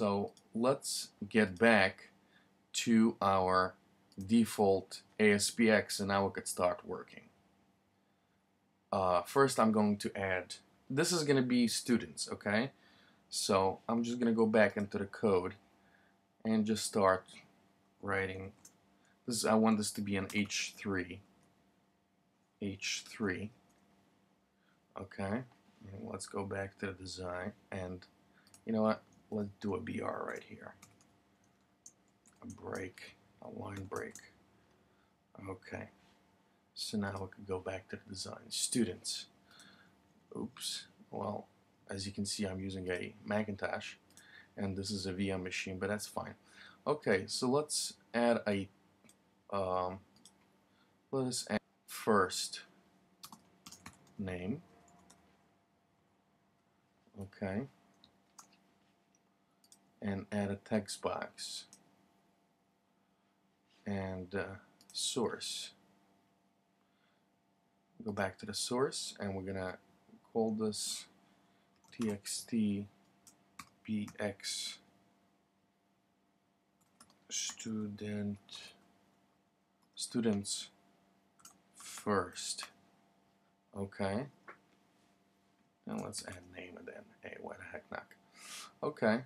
So let's get back to our default ASPX and now we could start working. Uh, first I'm going to add, this is going to be students, okay? So I'm just going to go back into the code and just start writing. This I want this to be an H3. H3. Okay. And let's go back to the design and you know what? Let's do a BR right here. A break, a line break. Okay. So now we can go back to the design. Students. Oops. Well, as you can see, I'm using a Macintosh, and this is a VM machine, but that's fine. Okay, so let's add a, um, let us add first name. Okay. And add a text box. And uh, source. Go back to the source, and we're gonna call this txt bx student students first. Okay. And let's add name and then hey what the heck not? Okay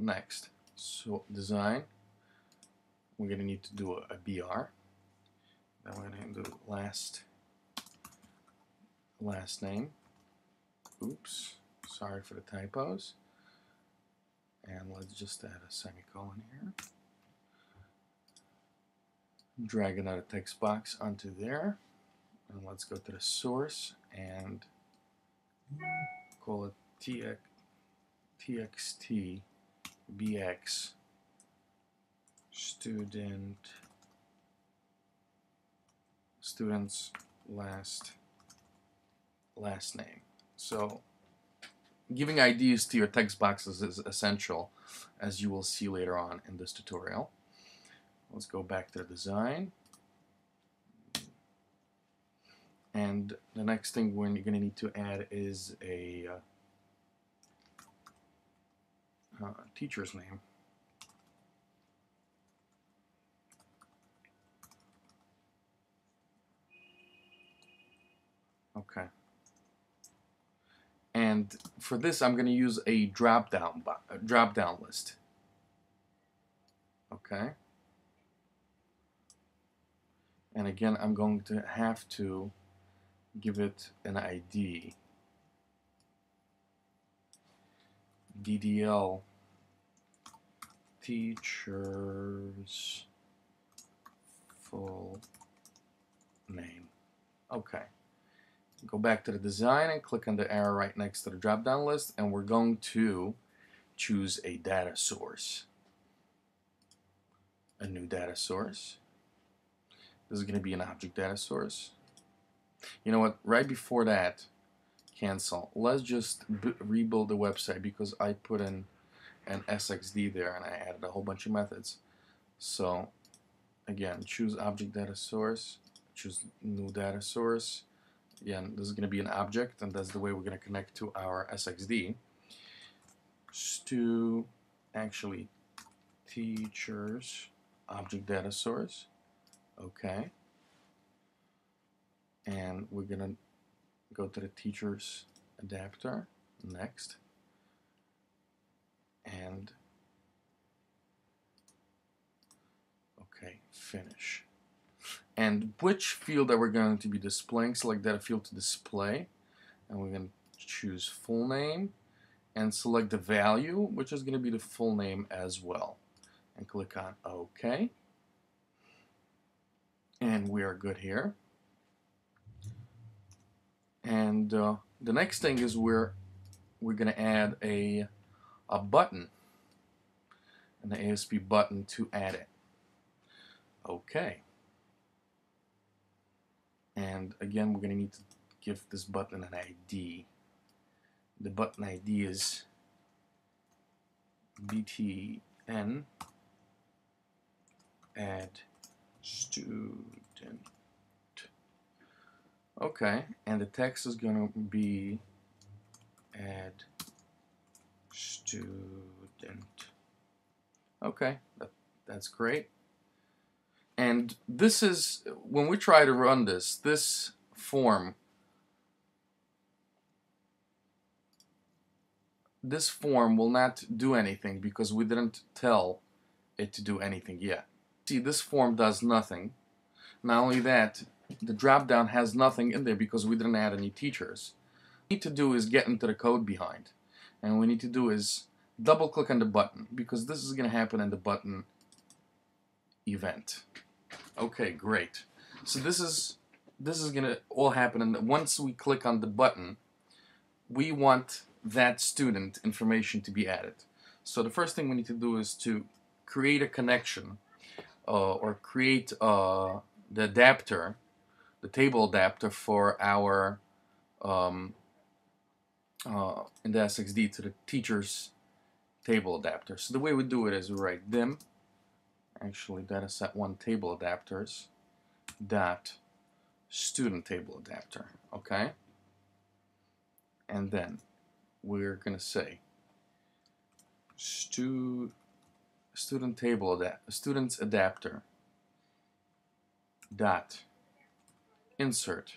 next. So design. We're gonna need to do a, a BR then we're gonna do last last name. Oops. Sorry for the typos. And let's just add a semicolon here. Drag another text box onto there. And let's go to the source and call it tx, txt bx student students last last name so giving IDs to your text boxes is essential, as you will see later on in this tutorial. Let's go back to the design. And the next thing we're going to need to add is a uh, uh, teacher's name. Okay. And for this, I'm going to use a drop down drop down list. Okay. And again, I'm going to have to give it an ID. DDL teacher's full name. Okay. Go back to the design and click on the arrow right next to the drop down list and we're going to choose a data source. A new data source. This is going to be an object data source. You know what? Right before that cancel. Let's just rebuild the website because I put in an SXD there and I added a whole bunch of methods so again choose object data source choose new data source again, this is going to be an object, and that's the way we're going to connect to our SXD. To actually teachers object data source. Okay. And we're going to go to the teachers adapter next. And okay, finish and which field that we're going to be displaying. Select that field to display and we're going to choose full name and select the value which is going to be the full name as well and click on OK and we are good here and uh, the next thing is we're we're going to add a a button an ASP button to add it. Okay. And again we're going to need to give this button an ID the button ID is btn add student. Okay and the text is going to be add student. Okay, that, that's great. And this is, when we try to run this, this form, this form will not do anything because we didn't tell it to do anything yet. See, this form does nothing. Not only that, the drop-down has nothing in there because we didn't add any teachers. What we need to do is get into the code behind. And we need to do is double click on the button because this is going to happen in the button event. Okay, great. So this is this is gonna all happen and once we click on the button we want that student information to be added. So the first thing we need to do is to create a connection uh, or create uh, the adapter, the table adapter for our um, uh, in the SXD to the teacher's table adapter. So the way we do it is we write dim actually dataset one table adapters dot student table adapter okay? And then we're gonna say stu student table adapt students adapter dot insert.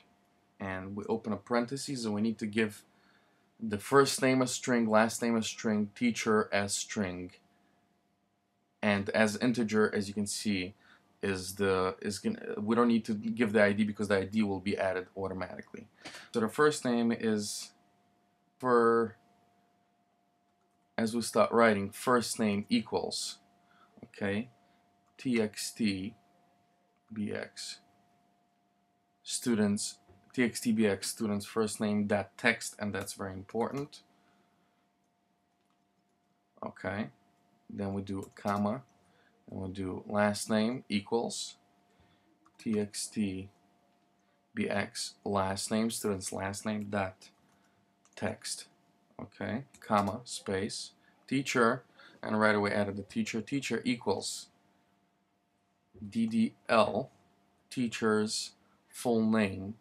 And we open a parentheses and we need to give the first name a string last name a string teacher as string and as integer as you can see is the is gonna we don't need to give the ID because the ID will be added automatically. So the first name is for as we start writing first name equals okay txt bx students txt bx students first name that text and that's very important. Okay. Then we do comma and we'll do last name equals txtbx last name student's last name dot text. Okay. Comma space teacher and right away added the teacher teacher equals ddl teacher's full name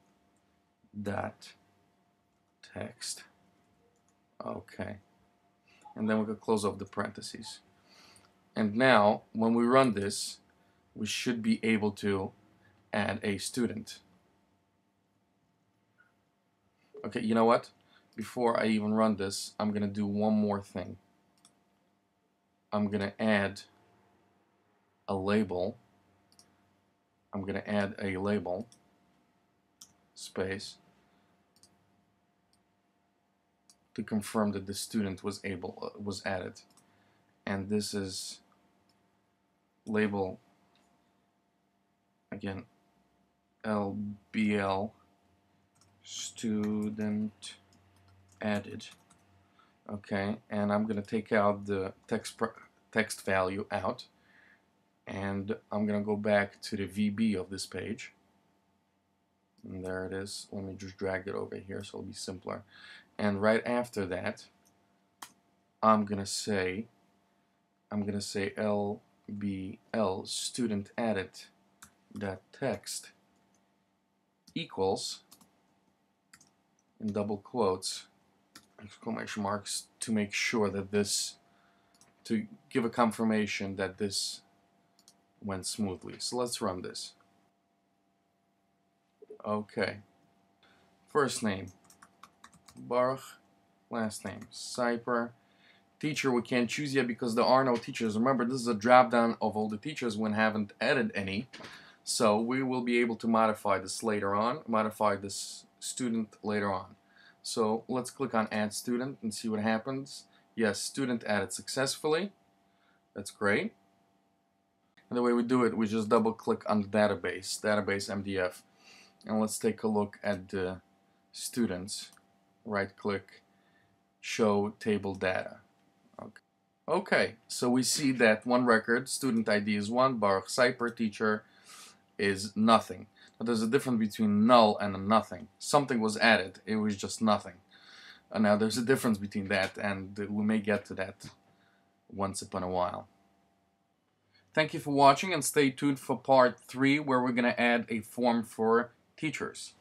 dot text okay and then we could close off the parentheses and now, when we run this, we should be able to add a student. Okay, you know what? Before I even run this, I'm going to do one more thing. I'm going to add a label. I'm going to add a label, space, to confirm that the student was able uh, was added. And this is label again LBL student added. Okay and I'm gonna take out the text text value out and I'm gonna go back to the VB of this page. And there it is. Let me just drag it over here so it'll be simpler and right after that I'm gonna say I'm gonna say L bl student added that text equals in double quotes exclamation marks to make sure that this to give a confirmation that this went smoothly. So let's run this. Okay. First name Baruch last name Cyper teacher we can't choose yet because there are no teachers. Remember, this is a drop down of all the teachers when haven't added any. So we will be able to modify this later on, modify this student later on. So let's click on add student and see what happens. Yes, student added successfully. That's great. And the way we do it, we just double click on the database, database MDF. And let's take a look at the students. Right click, show table data. Okay. Okay, so we see that one record, student ID is 1, Baruch Cyper, teacher is nothing. But there's a difference between null and nothing. Something was added, it was just nothing. And now there's a difference between that, and we may get to that once upon a while. Thank you for watching, and stay tuned for part 3, where we're going to add a form for teachers.